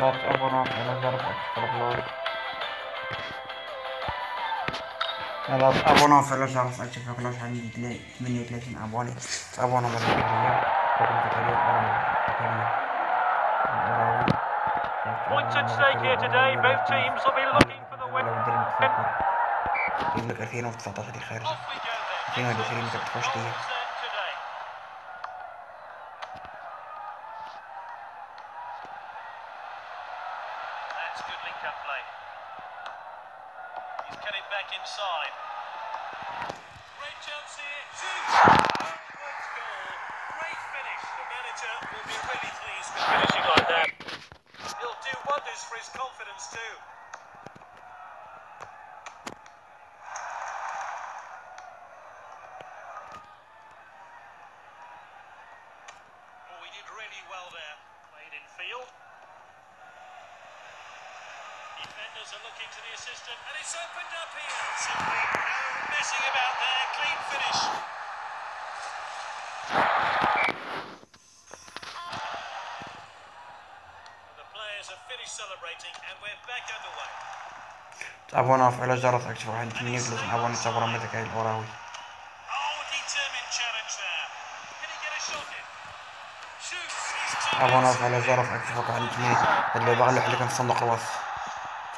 لا تأمرهم على ضرب أكبر يلا تابونا في الجرس عشان فيكم لو عندي 38 ابوني تابونا في Points at stake here today. Both teams will be looking for the win. Back inside. Great chance here. Good goal. Great finish. The manager will be really pleased with finishing like that. He'll do wonders for his confidence too. تعبونا في على جرس اكتشف واحد من نيكلس تعبونا تعبونا مدك هاي الوراوي تعبونا في على جرس اكتشف واحد من اللي غلح لك في صندوق الوصف.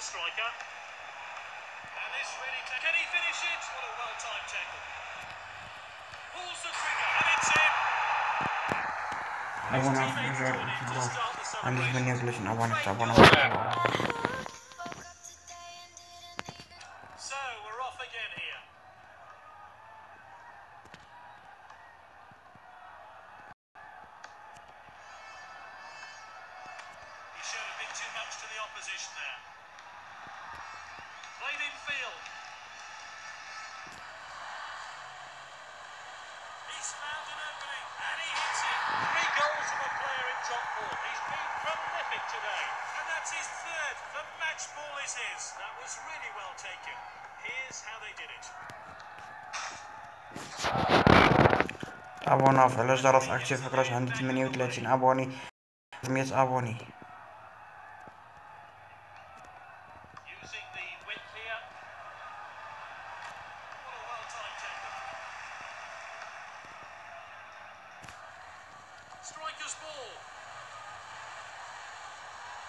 the striker. And this really... Can he finish it? What a well-timed tackle. Pulls the trigger, and it's in. I want to have I'm just winning. I want it. I want it. showed a bit too much to the opposition there. Played in field. He's found an opening and he hits it. Three goals from a player in top form. He's been prolific today. And that's his third. The match ball is his. That was really well taken. Here's how they did it. ابونا في الجرس اكتب في كلاش عندي 38 ابوني 100 ابوني Striker's ball.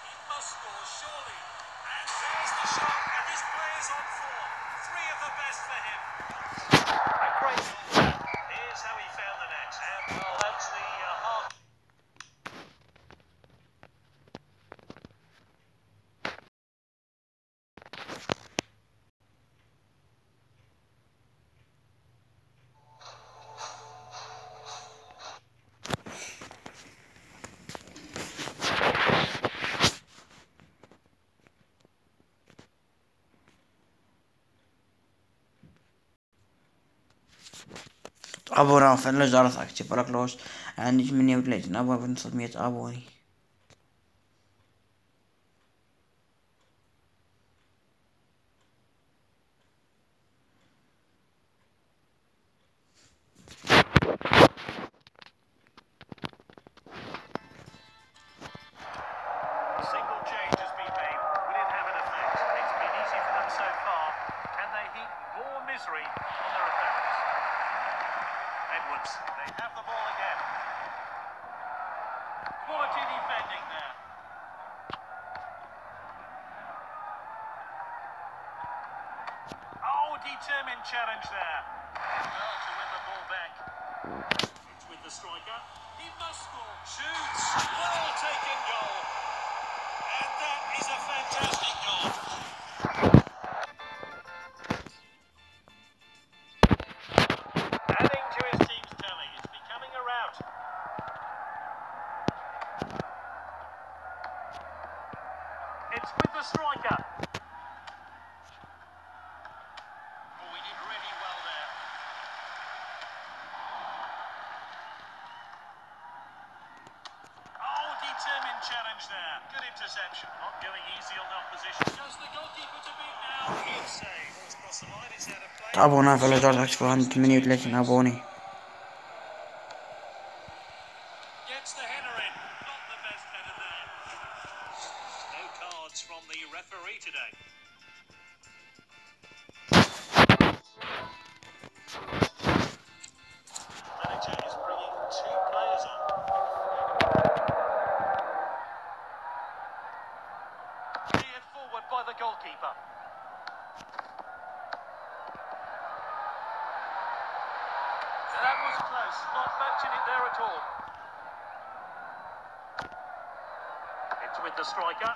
He must score, surely. And there's the shot, and this player's on form. Three of the best for him. ابورا في جرس اكتب راك لوش. عندي 8 وثلاثين ابورا بنصد مية ابوني Quality defending there. Oh, determined challenge there. Well, to win the ball back. It's with the striker. He must score. Shoots. Well taken goal. And that is a fantastic goal. challenge there. Good interception. Not going easy on the opposition. Does the goalkeeper to beat now? Good save. Ball's across the line. It's out of play. تابعونا في الإصدار تكتبوا عن 38 أبوني Gets the header in. Not the best header there. No cards from the referee today. The goalkeeper. That was close. Not matching it there at all. It's with the striker.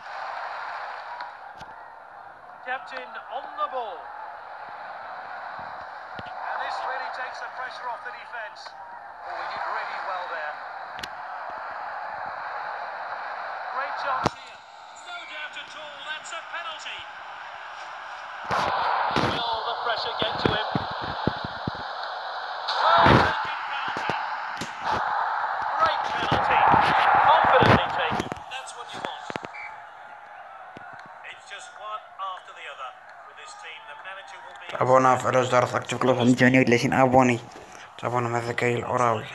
Captain on the ball. And this really takes the pressure off the defence. Oh, he did really well there. Great chance here. No doubt at all, that's a penalty. Will the pressure get to him? Well taken penalty. Great penalty. Confidently taken. That's what you want. It's just one after the other. With this team, the manager will be تابعونا في الإصدار تكتبوا عن 38 أبوني تابعونا مع ذكي الأوراوي